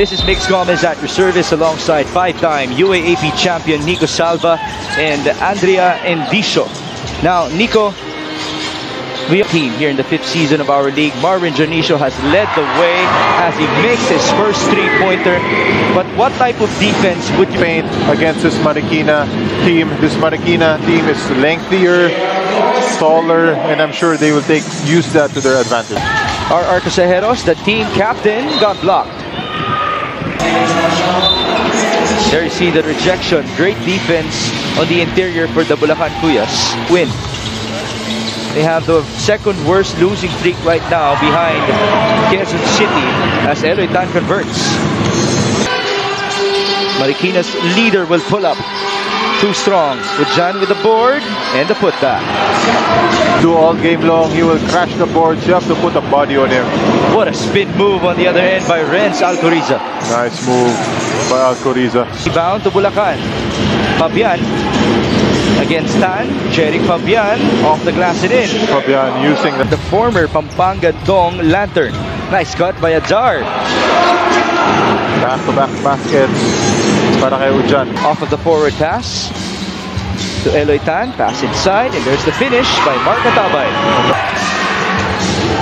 This is Mix Gomez at your service alongside five-time UAAP champion Nico Salva and Andrea Endicio. Now, Nico, we have a team here in the fifth season of our league. Marvin Janicio has led the way as he makes his first three-pointer. But what type of defense would you paint against this Marikina team. This Marikina team is lengthier, taller, and I'm sure they will take use that to their advantage. RR Casajeros, the team captain, got blocked. There you see the rejection. Great defense on the interior for the Bulacan Kuyas. Win. They have the second worst losing streak right now behind Quezon City as Eloy Tan converts. Marikina's leader will pull up. Too strong with John with the board and the putback. Do all game long, he will crash the boards. You have to put a body on him. What a spin move on the other end by Renz Alcoriza. Nice move by Alcoriza. Rebound to Bulacan. Fabian against Tan. Jeric Fabian off the glass and in. Fabian using the The former Pampanga Dong Lantern. Nice cut by Adar. back-to-back baskets para kay Ujan. Off of the forward pass to Eloy Tan. Pass inside and there's the finish by Mark Atabay.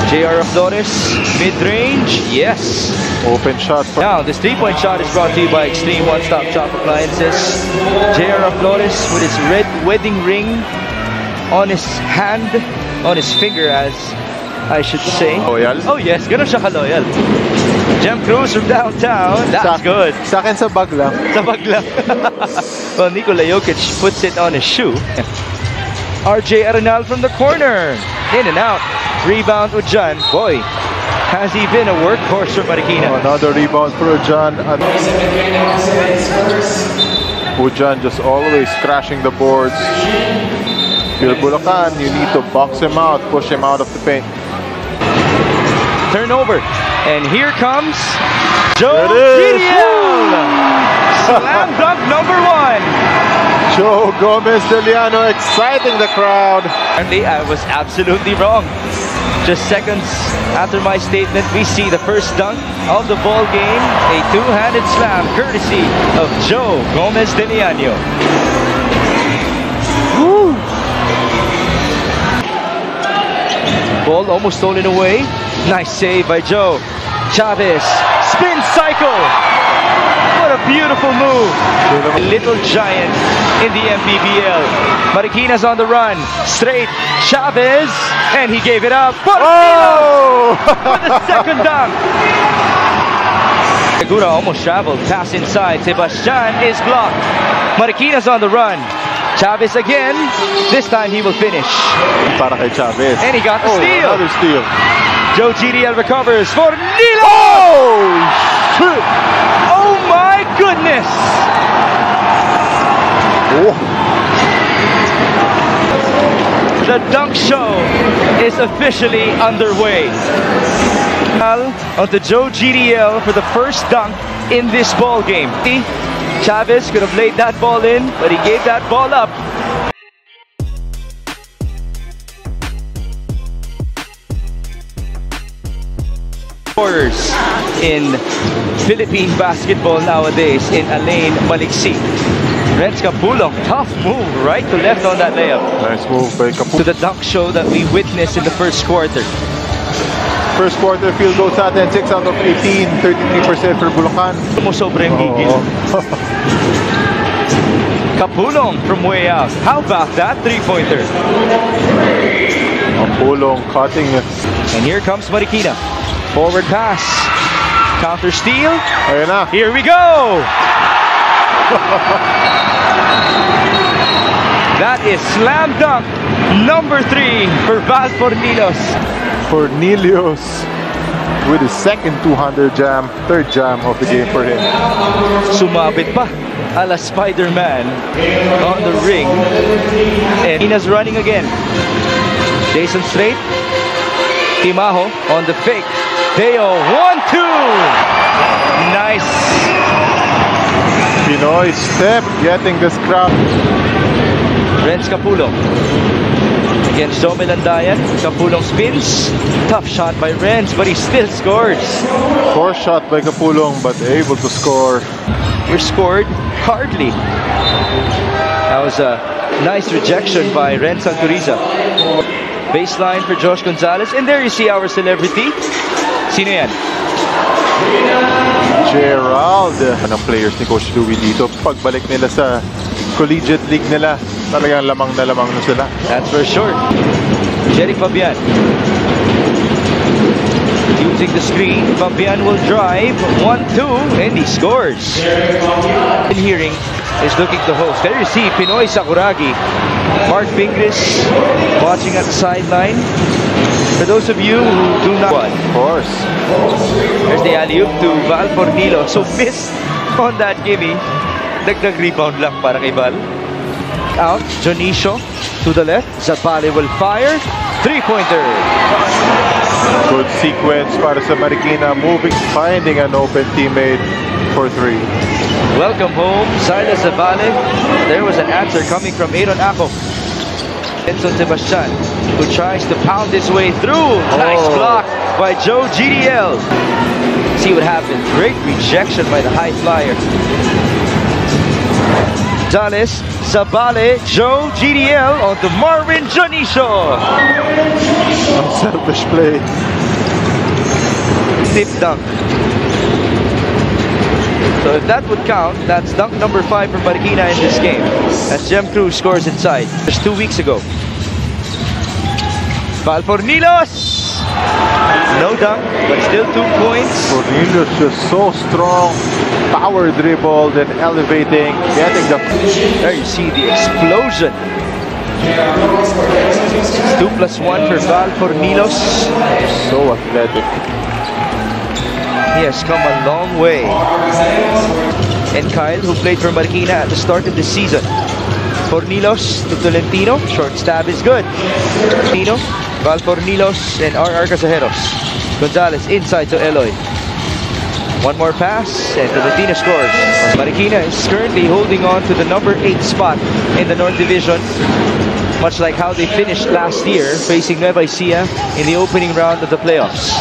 JR Flores, mid-range, yes. Open shot Now, this three-point shot is brought to you by Extreme One Stop Shop Appliances. JR Flores with his red wedding ring on his hand, on his finger as I should say. Loyal. Oh yes, ganun siya ka-loyal. Jam Cruz from downtown, that's Sa- good. Sa akin sa bag lang. Sa bag lang. well, Nikola Jokic puts it on his shoe. RJ Arenal from the corner. In and out. Rebound Ujan. Boy, has he been a workhorse for Marikina. Another rebound for Ujan. Ujan just always crashing the boards. Bulacan, you need to box him out, push him out of the paint. Turnover. And here comes Joe There it is. Gideon. Slam dunk number one. Joe Gomez de Liaño exciting the crowd. Apparently, I was absolutely wrong. Just seconds after my statement, we see the first dunk of the ball game. A two-handed slam courtesy of Joe Gomez de Liaño. Woo! Ball almost stolen away. Nice save by Joe. Chavez, spin cycle. What a beautiful move. A little giant in the MPBL. Marikina's on the run. Straight. Chavez. And he gave it up. But Oh! for the second dunk. Segura almost traveled. Pass inside. Sebastian is blocked. Marikina's on the run. Chavez again. This time he will finish. Para kay Chavez. And he got the Oh, steal. Another steal. Joe GDL recovers for Nilo. Oh! Oh my goodness. Oh. The dunk show is officially underway. Onto Joe GDL for the first dunk in this ball game. Chavez could have laid that ball in, but he gave that ball up. Quarters in Philippine basketball nowadays in Alain Maliksi. Renz Capulong, tough move right to left on that layup. Nice move by to the dunk show that we witnessed in the first quarter. First quarter field goal sa atin, 6 out of 18, 33% for Bulacan. Sumusobra yung gigil. Capulong from way out. How about that three-pointer? Ang pulong, cutting. And here comes Marikina. Forward pass. Counter steal. Na. Here we go. that is slam dunk number three for Val Fornilos. Cornelius with his second 200 jam, third jam of the game for him. Sumabit pa. Ala Spider-Man on the ring. And Ina's running again. Jason Straight. Timaho on the fake. Teo, one, two. Nice. Pinoy step getting this crowd. Renz Capulo. against Joe Melandayan. Capulong spins. Tough shot by Renz, but he still scores. Poor shot by Capulong, but able to score. We're scored hardly. That was a nice rejection by Renz Santuriza. Baseline for Josh Gonzalez. And there you see our celebrity. Sino yan? Gerald, ng players ni Coach Louie dito. Pagbalik nila sa collegiate league nila, talagang lamang na lamang na sila. That's for sure. Jerry Fabian. Using the screen, Fabian will drive. 1-2, and he scores. And hearing is looking to host. There you see Pinoy Sakuragi. Mark Pingris watching at the sideline. For those of you who do not what? Of course. There's the alley-oop to Val Fornilo. So missed on that gimme. Dagdag rebound lang para kay Val. Out, Jonicio to the left. Zapale will fire. Three-pointer. Good sequence para sa Marikina. Moving, finding an open teammate for three. Welcome home, Silas Zavale. There was an answer coming from Aaron Ako. Enzo Sebastian, who tries to pound his way through. Nice Oh. block by Joe GDL. See what happens. Great rejection by the high flyer. Dallas, Zabale, Joe GDL on to Marvin Jonicio. Unselfish play. Tip dunk. So if that would count, that's dunk number five for Marikina in this game. As Jem Cruz scores inside. Just two weeks ago. Valfornilos! No dunk, but still two points. Cornelius just so strong. Power dribble, then elevating, getting the There you see the explosion. Two plus one for Valfornilos. so athletic. He has come a long way. And Kyle, who played for Marikina at the start of the season. Fornilos to Tolentino. Short stab is good. Tino, Val Fornilos, and R.R. Casajeros. Gonzalez inside to Eloy. One more pass, and Tolentino scores. Marikina is currently holding on to the number 8 spot in the North Division. Much like how they finished last year, facing Nueva Ecija in the opening round of the playoffs.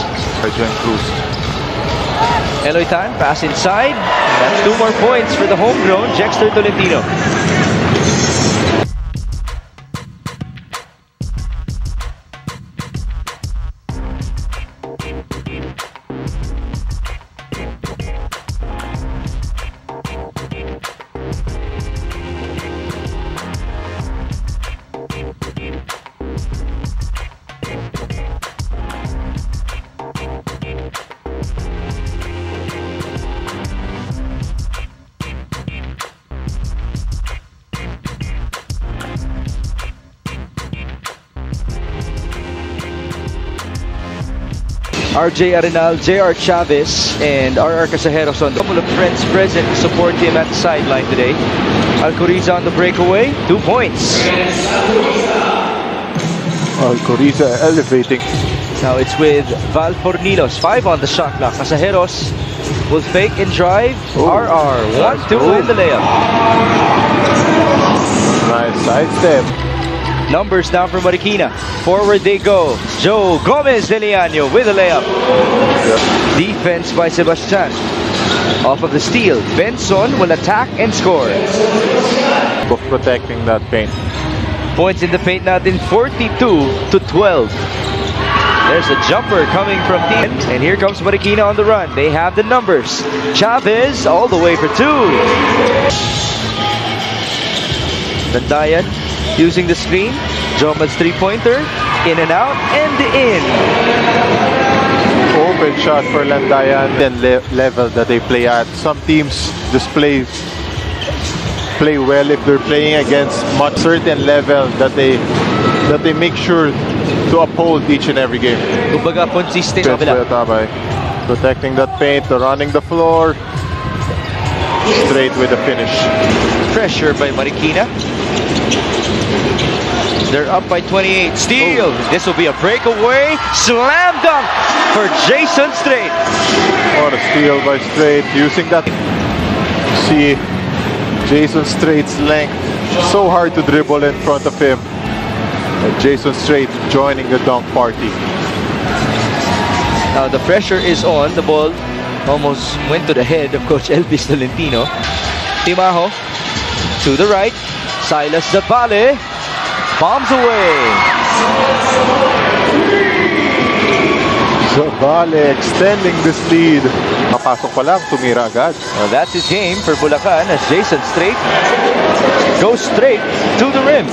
Eloy Tan, pass inside. That's two more points for the homegrown Jexter Tolentino. RJ Arenal, JR Chavez, and RR Casajeros on the couple of friends present to support him at the sideline today. Alcoriza on the breakaway, two points. Alcoriza elevating. Now it's with Val Fornilos, five on the shot clock. Casajeros will fake and drive. Oh. RR, one, two in the layup. Nice sidestep. Numbers down for Marikina. Forward they go. Joe Gomez de Liaño with a layup. Defense by Sebastian. Off of the steal, Benson will attack and score. Of protecting that paint. Points in the paint natin 42 to 12. There's a jumper coming from the end, and here comes Marikina on the run. They have the numbers. Chavez all the way for two. Landayan using the screen. Joma's three-pointer. In and out and in. Open shot for Landayan. Then le- level that they play at. Some teams display play well if they're playing against much certain level that they that they make sure to uphold each and every game. Kumbaga, consistent Defense kabila. by Protecting that paint, running the floor. Straight with the finish. Pressure by Marikina. They're up by 28. Steal. Oh. This will be a breakaway. Slam dunk for Jason Strait. What a steal by Straight. Using that. See Jason Straight's length. So hard to dribble in front of him. Jason Strait joining the dunk party. Now the pressure is on. The ball almost went to the head of Coach Elvis Tolentino. Timajo to the right. Silas Zabale bombs away. Zavale extending this lead. Kapasok pa lang, tumira agad. Well, that's his game for Bulacan as Jason straight goes straight to the rim.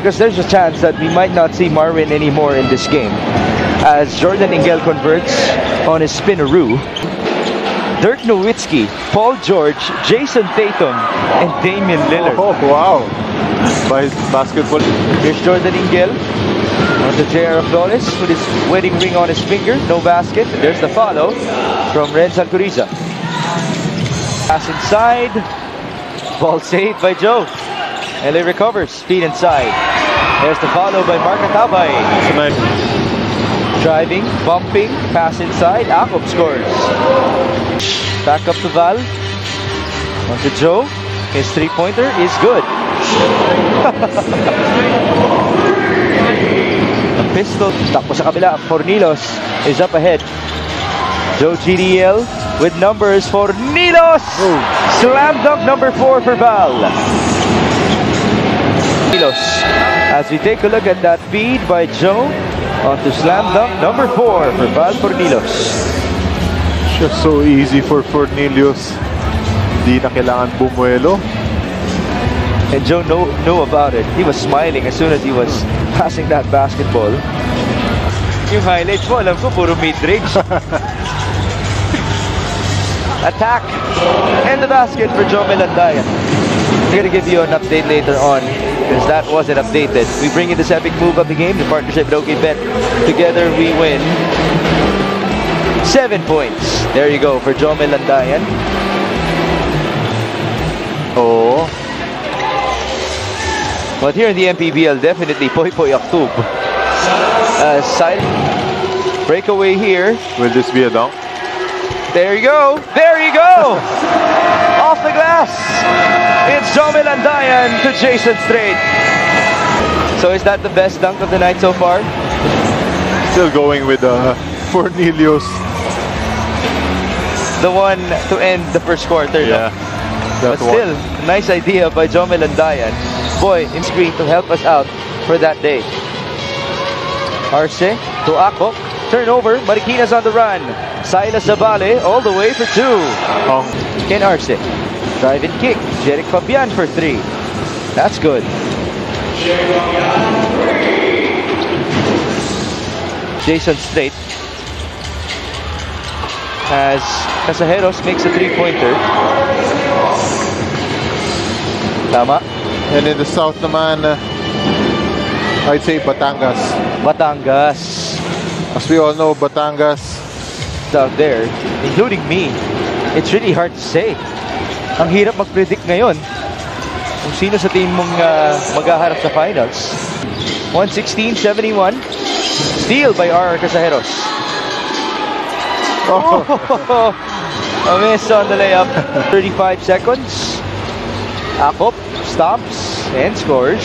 Because there's a chance that we might not see Marvin anymore in this game. As Jordan Ingel converts on his spinaroo. Dirk Nowitzki, Paul George, Jayson Tatum, and Damian Lillard. Oh, oh wow. By his basketball. Here's Jordan Ingel on the JR Flores with his wedding ring on his finger. No basket. There's the follow from Ren Sancuriza. Pass inside. Ball saved by Joe. LA recovers. Feet inside. There's the follow by Mark Atabay. Driving, bumping, pass inside. Akop scores. Back up to Val. On to Joe. His three-pointer is good. A pistol. Takbo sa kabila. Fornilos is up ahead. Joe GDL with numbers for Nilos. Slam dunk number four for Val. Nilos. As we take a look at that feed by Joe on to slam dunk number four for Val Fornilos. Just so easy for Cornelius. Di na kailangan bumuelo. And Joe know, know about it. He was smiling as soon as he was passing that basketball. Yung highlights mo, alam ko, puro mid-range. Attack! And the basket for Joe Melandayan. We're gonna give you an update later on because that wasn't updated. We bring in this epic move of the game, the partnership with OK Bet. Together we win seven points. There you go for Joe Melandayan. Oh. But here in the MPBL, definitely Poy Poy Aktub. Uh, side breakaway here. Will this be a dunk? There you go. There you go. Off the glass. Jomel Andayan to Jason Strait. So is that the best dunk of the night so far? Still going with uh, Cornelius. The one to end the first quarter. no? Yeah. But one. still, nice idea by Jomel Andayan. Boy, in screen to help us out for that day. Arce to Akok. Turnover. Marikina's on the run. Silas Zabale all the way for two. Ang Ken Arce. Drive and kick. Jeric Fabian for three. That's good. Jason Strait as Casajeros makes a three-pointer. Tama. And in the south naman, uh, I'd say Batangas. Batangas As we all know, Batangas, out there, including me. It's really hard to say. Ang hirap mag-predict ngayon kung sino sa team mong uh, maghaharap sa finals. 116-71. Steal by R. Casajeros. oh, A miss on the layup. 35 seconds. Akop stops and scores.